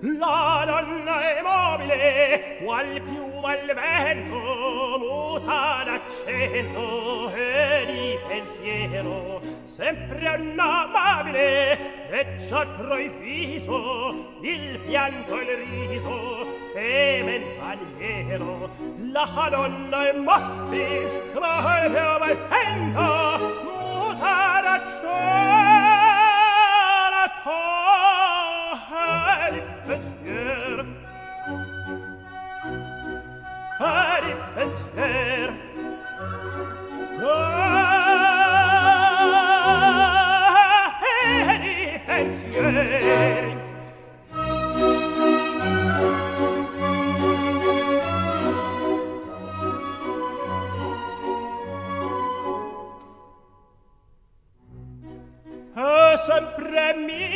la donna è mobile qual piuma al vento muta d'accento e di pensiero sempre annamabile e c'ha tra il viso il pianto e il riso e menzaniero la donna è mobile qual il piuma al eh, vento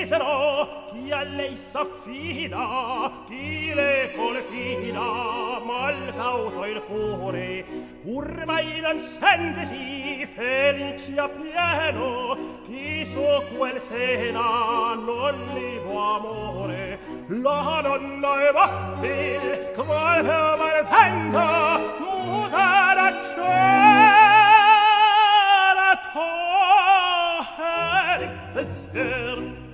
misero chi a lei s'affida chi le confida mal creatore pur mai non scendesi felici a pieno chi so quel sena non li libo amore. La donna va vapil come mal penta muta la cera coher il